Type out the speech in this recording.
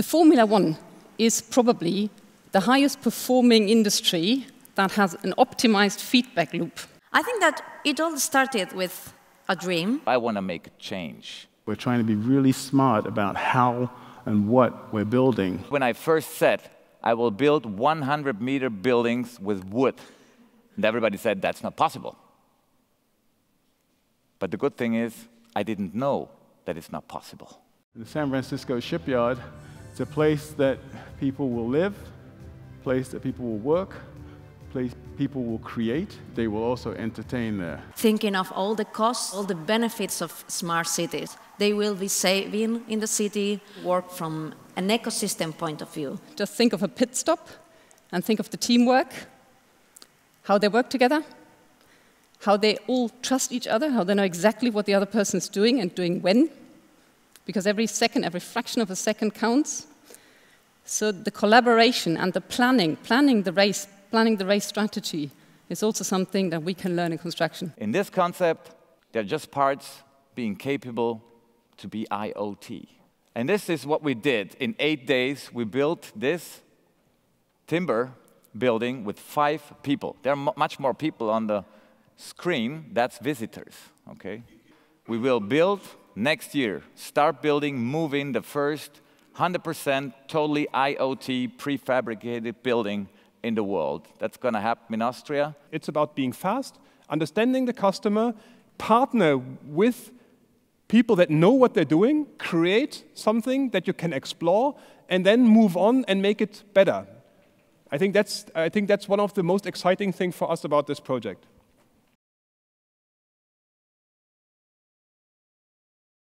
the Formula One is probably the highest performing industry that has an optimized feedback loop. I think that it all started with a dream. I want to make a change. We're trying to be really smart about how and what we're building. When I first said, I will build 100 meter buildings with wood, and everybody said, that's not possible. But the good thing is, I didn't know that it's not possible. The San Francisco shipyard is a place that people will live, place that people will work, place people will create. They will also entertain there. Thinking of all the costs, all the benefits of smart cities. They will be saving in the city, work from an ecosystem point of view. Just think of a pit stop and think of the teamwork, how they work together, how they all trust each other, how they know exactly what the other person is doing and doing when, because every second, every fraction of a second counts. So the collaboration and the planning, planning the race, planning the race strategy is also something that we can learn in construction. In this concept, they're just parts being capable to be IoT. And this is what we did. In eight days, we built this timber building with five people. There are much more people on the screen, that's visitors, okay? We will build next year, start building, moving the first 100% totally IoT prefabricated building in the world. That's going to happen in Austria. It's about being fast, understanding the customer, partner with people that know what they're doing, create something that you can explore, and then move on and make it better. I think that's, I think that's one of the most exciting things for us about this project.